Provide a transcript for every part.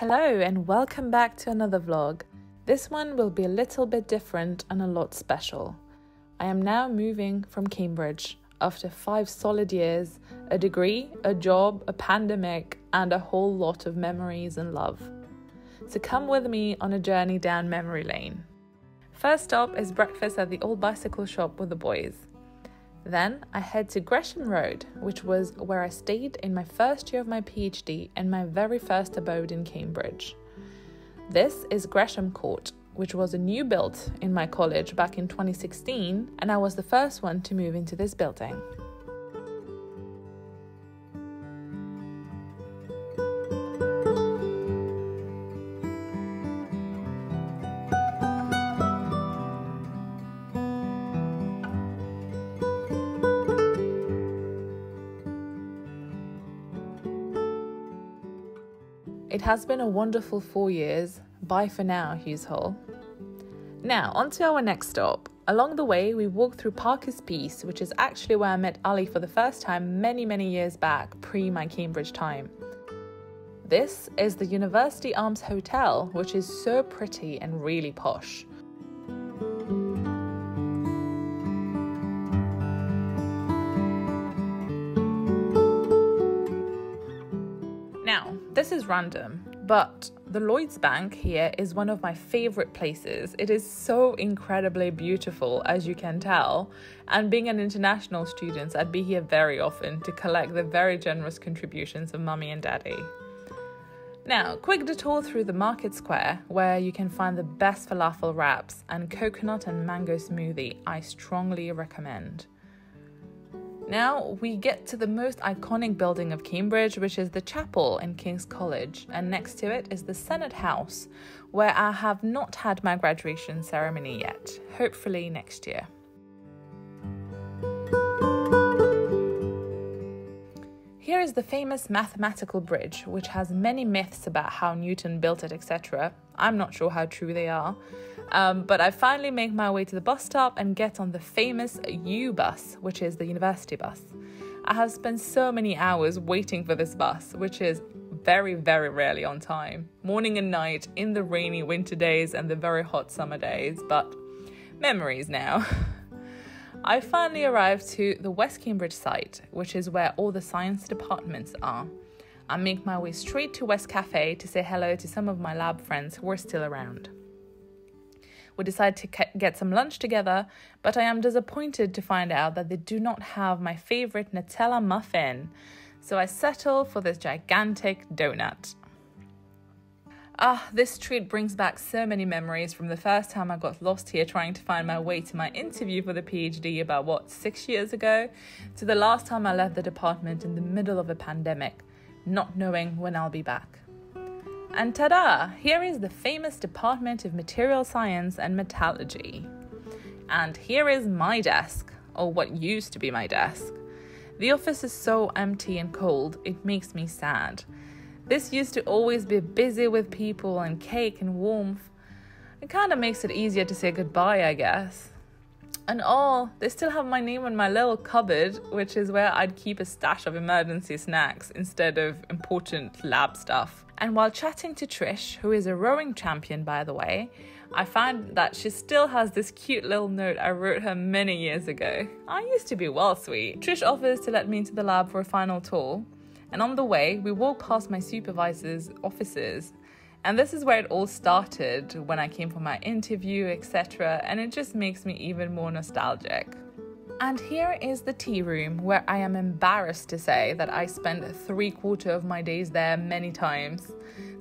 Hello, and welcome back to another vlog. This one will be a little bit different and a lot special. I am now moving from Cambridge after five solid years, a degree, a job, a pandemic, and a whole lot of memories and love. So come with me on a journey down memory lane. First stop is breakfast at the old bicycle shop with the boys. Then I head to Gresham Road, which was where I stayed in my first year of my PhD and my very first abode in Cambridge. This is Gresham Court, which was a new build in my college back in 2016, and I was the first one to move into this building. It has been a wonderful four years. Bye for now, Hughes Hall. Now, on to our next stop. Along the way, we walked through Parker's Piece, which is actually where I met Ali for the first time many, many years back, pre my Cambridge time. This is the University Arms Hotel, which is so pretty and really posh. This is random, but the Lloyds Bank here is one of my favorite places. It is so incredibly beautiful, as you can tell. And being an international student, I'd be here very often to collect the very generous contributions of mummy and daddy. Now, quick detour through the market square where you can find the best falafel wraps and coconut and mango smoothie I strongly recommend. Now we get to the most iconic building of Cambridge, which is the chapel in King's College, and next to it is the Senate House, where I have not had my graduation ceremony yet, hopefully next year. Here is the famous mathematical bridge, which has many myths about how Newton built it, etc. I'm not sure how true they are. Um, but I finally make my way to the bus stop and get on the famous U bus, which is the university bus. I have spent so many hours waiting for this bus, which is very, very rarely on time, morning and night, in the rainy winter days and the very hot summer days, but memories now. I finally arrived to the West Cambridge site, which is where all the science departments are. I make my way straight to West Cafe to say hello to some of my lab friends who are still around. We decide to get some lunch together, but I am disappointed to find out that they do not have my favorite Nutella muffin. So I settle for this gigantic donut. Ah, this treat brings back so many memories from the first time I got lost here trying to find my way to my interview for the PhD about what, six years ago, to the last time I left the department in the middle of a pandemic, not knowing when I'll be back. And ta da! Here is the famous Department of Material Science and Metallurgy. And here is my desk, or what used to be my desk. The office is so empty and cold, it makes me sad. This used to always be busy with people and cake and warmth. It kind of makes it easier to say goodbye, I guess. And oh, they still have my name on my little cupboard, which is where I'd keep a stash of emergency snacks instead of important lab stuff. And while chatting to Trish, who is a rowing champion by the way, I found that she still has this cute little note I wrote her many years ago. I used to be well sweet. Trish offers to let me into the lab for a final tour, and on the way, we walk past my supervisor's offices and this is where it all started when I came for my interview, etc. And it just makes me even more nostalgic. And here is the tea room where I am embarrassed to say that I spent three quarter of my days there many times.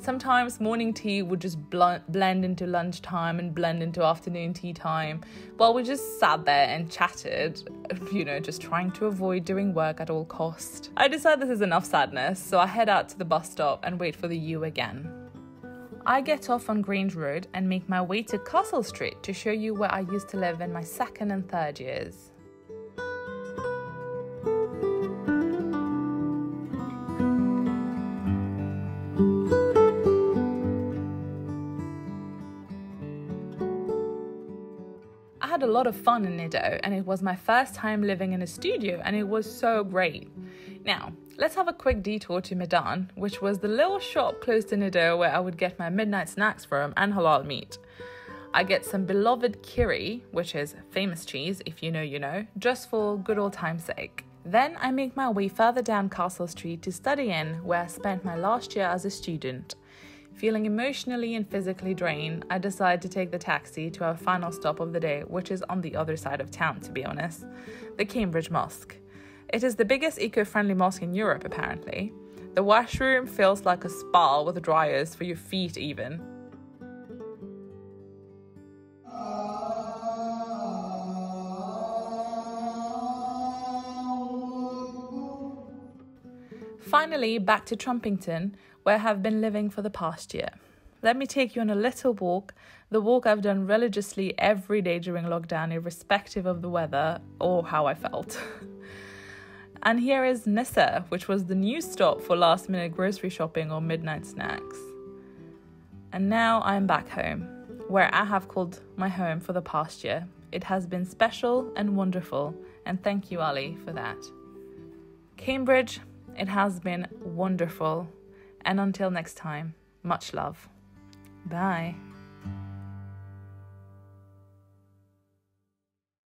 Sometimes morning tea would just bl- blend into lunchtime and blend into afternoon tea time while we just sat there and chatted, you know, just trying to avoid doing work at all cost. I decide this is enough sadness, so I head out to the bus stop and wait for the U again. I get off on Grange Road and make my way to Castle Street to show you where I used to live in my second and third years. Had a lot of fun in Nido and it was my first time living in a studio and it was so great. Now, let's have a quick detour to Medan, which was the little shop close to Nido where I would get my midnight snacks from and halal meat. I get some beloved kiri, which is famous cheese, if you know, you know, just for good old time's sake. Then I make my way further down Castle Street to study in, where I spent my last year as a student. Feeling emotionally and physically drained, I decide to take the taxi to our final stop of the day, which is on the other side of town, to be honest the Cambridge Mosque. It is the biggest eco friendly mosque in Europe, apparently. The washroom feels like a spa with dryers for your feet, even. Finally, back to Trumpington, where I have been living for the past year. Let me take you on a little walk, the walk I've done religiously every day during lockdown, irrespective of the weather or how I felt. and here is Nisa, which was the new stop for last minute grocery shopping or midnight snacks. And now I'm back home, where I have called my home for the past year. It has been special and wonderful, and thank you, Ali, for that. Cambridge, it has been wonderful. And until next time, much love. Bye.